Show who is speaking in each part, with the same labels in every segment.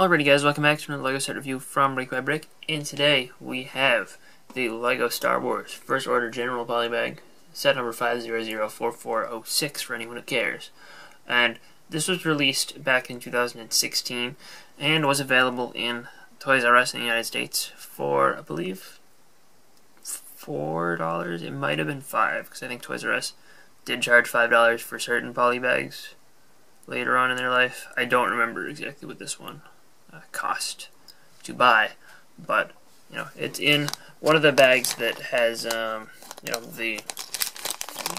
Speaker 1: Alrighty guys, welcome back to another LEGO set review from Brick by Brick, and today we have the LEGO Star Wars First Order General Polybag, set number 5004406 for anyone who cares. And this was released back in 2016, and was available in Toys R Us in the United States for, I believe, $4, it might have been 5 because I think Toys R Us did charge $5 for certain polybags later on in their life. I don't remember exactly what this one uh, cost to buy, but you know it's in one of the bags that has um, you know the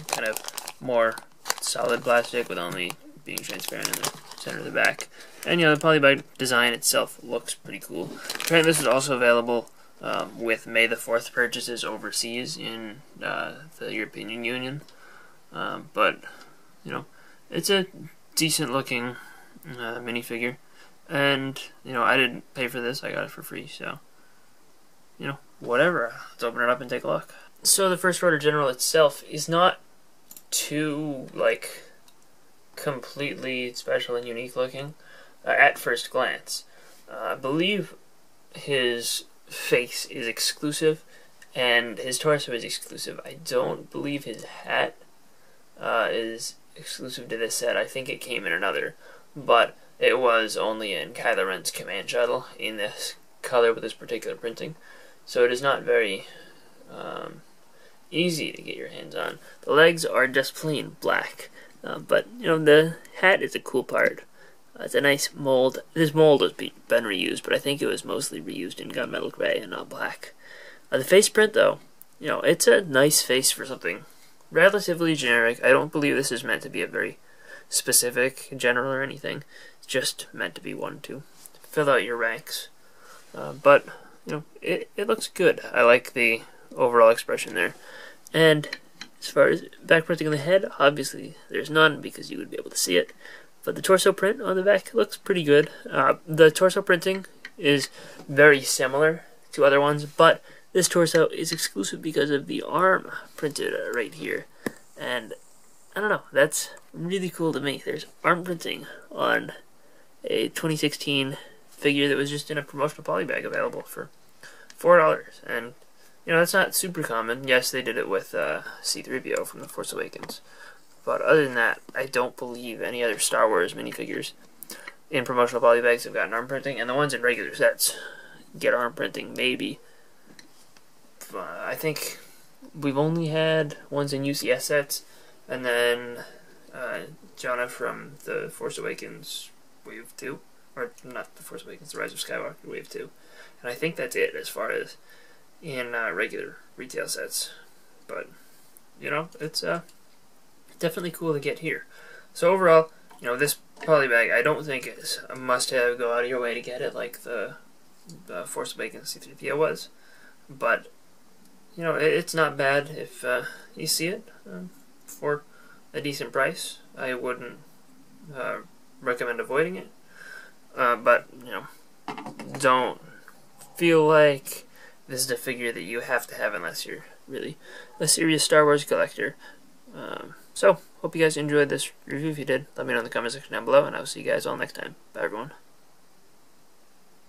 Speaker 1: kind of more solid plastic with only being transparent in the center of the back. And you know the polybag design itself looks pretty cool. Apparently this is also available um, with May the 4th purchases overseas in uh, the European Union. Um, but, you know, it's a decent looking uh, minifigure. And, you know, I didn't pay for this, I got it for free, so, you know, whatever. Let's open it up and take a look. So the First Order General itself is not too, like, completely special and unique looking uh, at first glance. Uh, I believe his face is exclusive and his torso is exclusive. I don't believe his hat uh, is exclusive to this set. I think it came in another, but it was only in Kylo Ren's command shuttle in this color with this particular printing. So it is not very um, easy to get your hands on. The legs are just plain black, uh, but you know the hat is a cool part. Uh, it's a nice mold. This mold has been reused, but I think it was mostly reused in gunmetal gray and not black. Uh, the face print, though, you know, it's a nice face for something relatively generic. I don't believe this is meant to be a very specific general or anything. It's just meant to be one to fill out your ranks. Uh, but you know, it it looks good. I like the overall expression there. And as far as back printing on the head, obviously there's none because you would be able to see it. But the torso print on the back looks pretty good. Uh, the torso printing is very similar to other ones, but this torso is exclusive because of the arm printed right here. And I don't know, that's really cool to me. There's arm printing on a 2016 figure that was just in a promotional poly bag available for $4. And, you know, that's not super common. Yes, they did it with uh, C-3PO from The Force Awakens. But other than that, I don't believe any other Star Wars minifigures in promotional poly bags have gotten arm printing. And the ones in regular sets get arm printing, maybe. I think we've only had ones in UCS sets and then uh, from the Force Awakens Wave 2. Or not the Force Awakens, the Rise of Skywalker Wave 2. And I think that's it as far as in uh, regular retail sets. But, you know, it's uh, definitely cool to get here. So overall, you know, this polybag, I don't think is a must-have. Go out of your way to get it like the, the Force Awakens C-3PO was. But, you know, it, it's not bad if uh, you see it. Um, for a decent price. I wouldn't uh, recommend avoiding it. Uh, but, you know, don't feel like this is a figure that you have to have unless you're really a serious Star Wars collector. Um, so, hope you guys enjoyed this review. If you did, let me know in the comment section down below, and I will see you guys all next time. Bye, everyone.